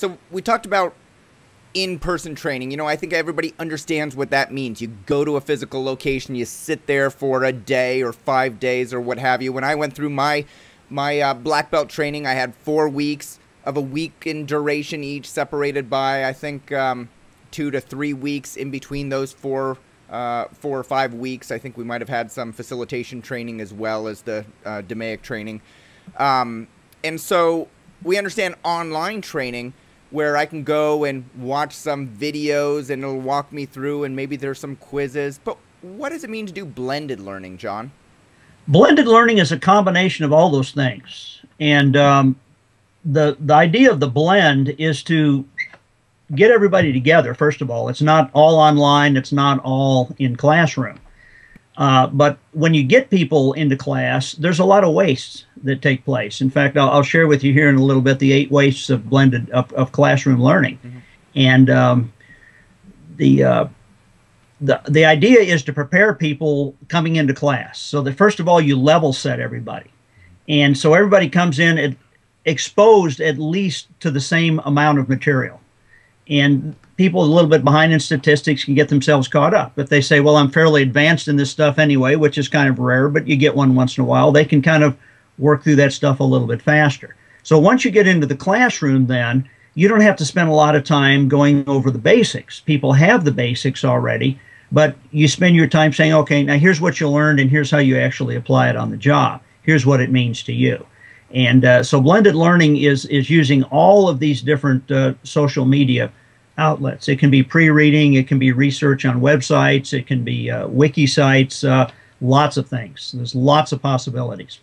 So we talked about in-person training. You know, I think everybody understands what that means. You go to a physical location, you sit there for a day or five days or what have you. When I went through my my uh, black belt training, I had four weeks of a week in duration each, separated by I think um, two to three weeks in between those four. Uh, four or five weeks. I think we might have had some facilitation training as well as the uh, DMAIC training. Um, and so we understand online training where I can go and watch some videos and it'll walk me through and maybe there's some quizzes. But what does it mean to do blended learning, John? Blended learning is a combination of all those things. And um, the, the idea of the blend is to get everybody together, first of all. It's not all online, it's not all in classroom. Uh, but when you get people into class, there's a lot of wastes that take place. In fact, I'll, I'll, share with you here in a little bit the eight wastes of blended of, of classroom learning, mm-hmm. and um, the uh, the the idea is to prepare people coming into class. So that first of all, you level set everybody, and so everybody comes in at, exposed at least to the same amount of material, and people a little bit behind in statistics can get themselves caught up. If they say, well, I'm fairly advanced in this stuff anyway, which is kind of rare, but you get one once in a while, they can kind of work through that stuff a little bit faster. So once you get into the classroom, then you don't have to spend a lot of time going over the basics. People have the basics already, but you spend your time saying, okay, now here's what you learned and here's how you actually apply it on the job. Here's what it means to you. And uh, so blended learning is, is using all of these different uh, social media outlets. It can be pre-reading, it can be research on websites, it can be uh, wiki sites, uh, lots of things. There's lots of possibilities.